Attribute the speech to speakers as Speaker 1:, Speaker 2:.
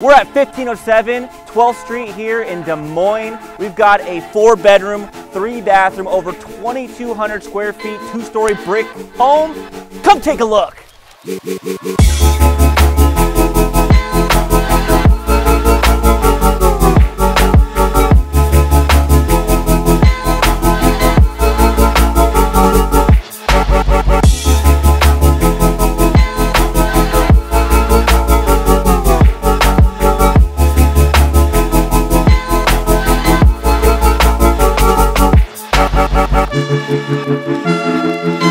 Speaker 1: We're at 1507 12th Street here in Des Moines. We've got a four bedroom, three bathroom, over 2,200 square feet, two story brick home. Come take a look. Música